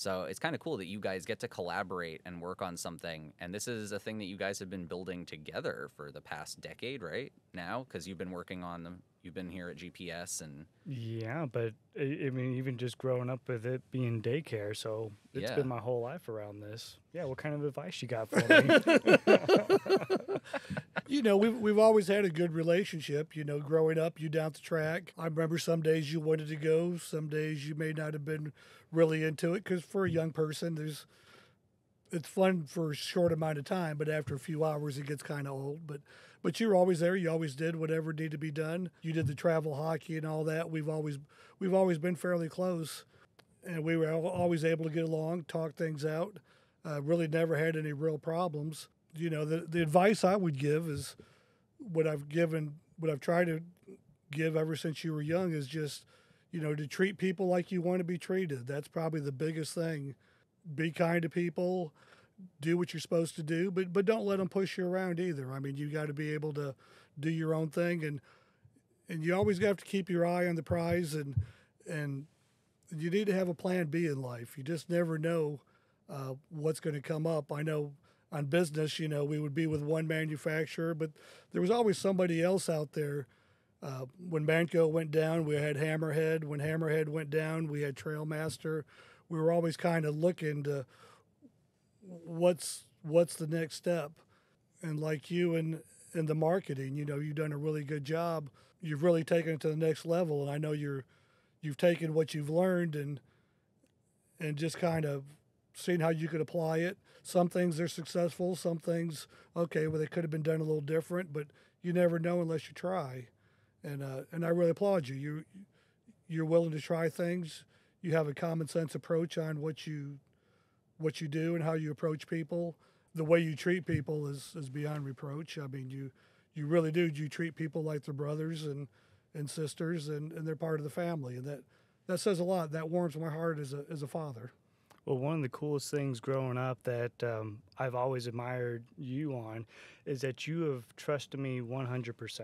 So it's kind of cool that you guys get to collaborate and work on something. And this is a thing that you guys have been building together for the past decade, right? Now, because you've been working on. You've been here at GPS and Yeah, but I, I mean, even just growing up with it being daycare, so it's Yeah. been my whole life around this. Yeah, what kind of advice you got for me? you know, we've we've always had a good relationship. You know, growing up, you down the track. I remember some days you wanted to go, some days you may not have been really into it because for a young person, there's it's fun for a short amount of time, but after a few hours, it gets kind of old. But but you were always there. You always did whatever needed to be done. You did the travel hockey and all that. We've always we've always been fairly close, and we were always able to get along, talk things out. Uh, really never had any real problems. You know, the the advice I would give is what I've given, what I've tried to give ever since you were young is just, you know, to treat people like you want to be treated. That's probably the biggest thing. Be kind to people, do what you're supposed to do, but but don't let them push you around either. I mean, you got to be able to do your own thing, and and you always have to keep your eye on the prize, and and you need to have a plan B in life. You just never know uh, what's going to come up. I know on business, you know, we would be with one manufacturer, but there was always somebody else out there. Uh, when Manco went down, we had Hammerhead. When Hammerhead went down, we had Trailmaster. We were always kind of looking to what's what's the next step. And like you and in the marketing, you know, you've done a really good job. You've really taken it to the next level, and I know you're you've taken what you've learned and and just kind of seen how you could apply it. Some things are successful, some things okay, well they could have been done a little different, but you never know unless you try. And uh, and I really applaud you. You you're willing to try things. You have a common sense approach on what you what you do and how you approach people. The way you treat people is, is beyond reproach. I mean, you you really do. You treat people like they're brothers and, and sisters, and, and they're part of the family, and that that says a lot. That warms my heart as a as a father. Well, one of the coolest things growing up that um, I've always admired you on is that you have trusted me 100%,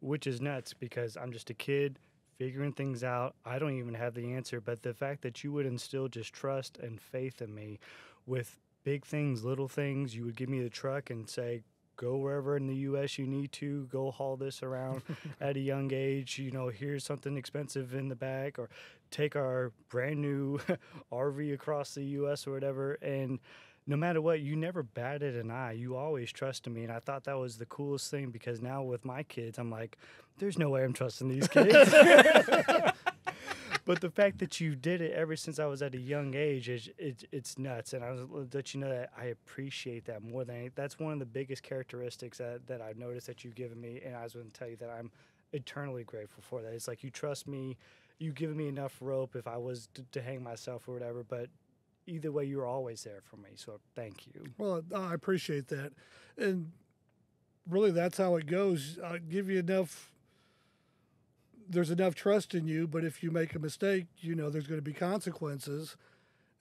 which is nuts because I'm just a kid figuring things out. I don't even have the answer, but the fact that you would instill just trust and faith in me with big things, little things, you would give me the truck and say, go wherever in the US you need to, go haul this around at a young age, you know, here's something expensive in the back or take our brand new RV across the US or whatever and no matter what, you never batted an eye. You always trusted me, and I thought that was the coolest thing because now with my kids, I'm like, there's no way I'm trusting these kids. but the fact that you did it ever since I was at a young age is it, it's nuts, and I was let you know that I appreciate that more than that's one of the biggest characteristics that, that I've noticed that you've given me, and I was going to tell you that I'm eternally grateful for that. It's like you trust me, you've given me enough rope if I was to, to hang myself or whatever, but either way, you were always there for me. So thank you. Well, I appreciate that, and really, that's how it goes. I give you enough. There's enough trust in you, but if you make a mistake, you know there's going to be consequences.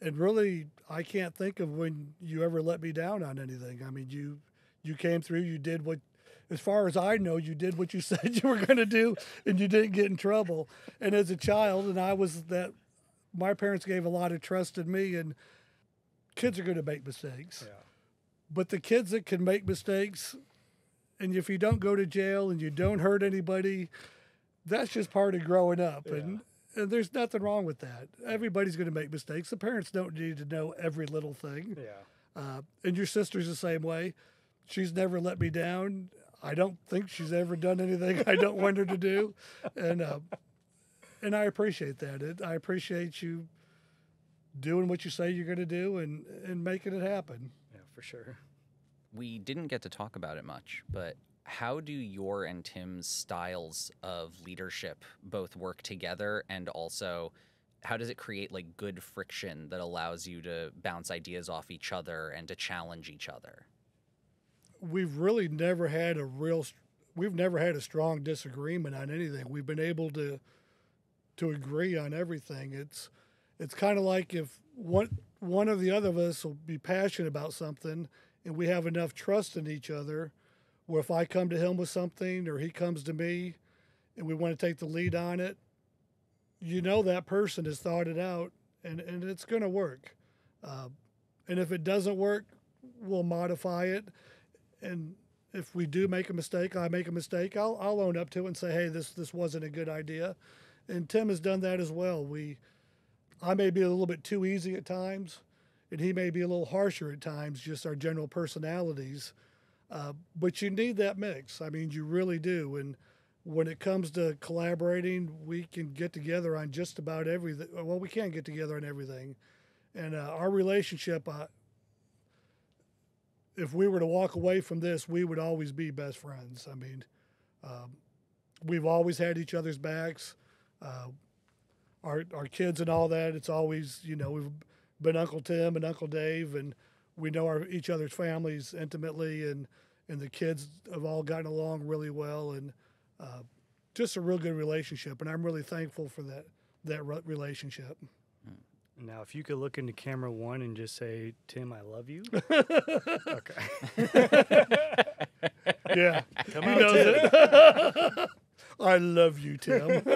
And really, I can't think of when you ever let me down on anything. I mean, you you came through, you did what as far as I know, you did what you said you were going to do, and you didn't get in trouble. And as a child, and I was that my parents gave a lot of trust in me, and kids are going to make mistakes. Yeah. But the kids that can make mistakes, and if you don't go to jail and you don't hurt anybody, that's just part of growing up. And and there's nothing wrong with that. Everybody's going to make mistakes. The parents don't need to know every little thing. Yeah. Uh, and your sister's the same way. She's never let me down. I don't think she's ever done anything I don't want her to do, and uh, and I appreciate that. It, I appreciate you doing what you say you're going to do and and making it happen. Yeah, for sure. We didn't get to talk about it much, but how do your and Tim's styles of leadership both work together and also how does it create like good friction that allows you to bounce ideas off each other and to challenge each other? We've really never had a real, we've never had a strong disagreement on anything. We've been able to to agree on everything. It's it's kind of like if one one or the other of us will be passionate about something, and we have enough trust in each other, where if I come to him with something or he comes to me, and we want to take the lead on it, you know that person has thought it out, and and it's going to work. Uh, and if it doesn't work, we'll modify it. And if we do make a mistake, I make a mistake, I'll I'll own up to it and say, hey, this this wasn't a good idea and Tim has done that as well. We, I may be a little bit too easy at times, and he may be a little harsher at times, just our general personalities. Uh, but you need that mix. I mean, you really do. And when it comes to collaborating, we can get together on just about everything. Well, we can't get together on everything, and uh, our relationship. Uh, if we were to walk away from this, we would always be best friends. I mean, um, we've always had each other's backs uh, our our kids and all that. It's always you know we've been Uncle Tim and Uncle Dave, and we know our each other's families intimately, and and the kids have all gotten along really well, and uh, just a real good relationship. And I'm really thankful for that that re- relationship. Now, if you could look into camera one and just say, "Tim, I love you." okay. Yeah, Come he out, knows Tim. I love you, Tim.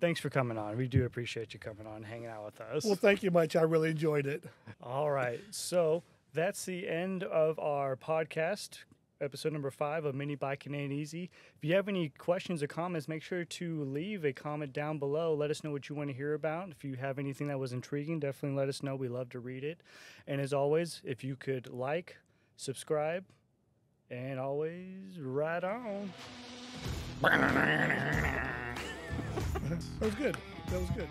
Thanks for coming on. We do appreciate you coming on, and hanging out with us. well, thank you much. I really enjoyed it. All right. So that's the end of our podcast, episode number five of Mini Biking Ain't Easy. If you have any questions or comments, make sure to leave a comment down below. Let us know what you want to hear about. If you have anything that was intriguing, definitely let us know. We love to read it. And as always, if you could like, subscribe, and always right on. That was good. That was good.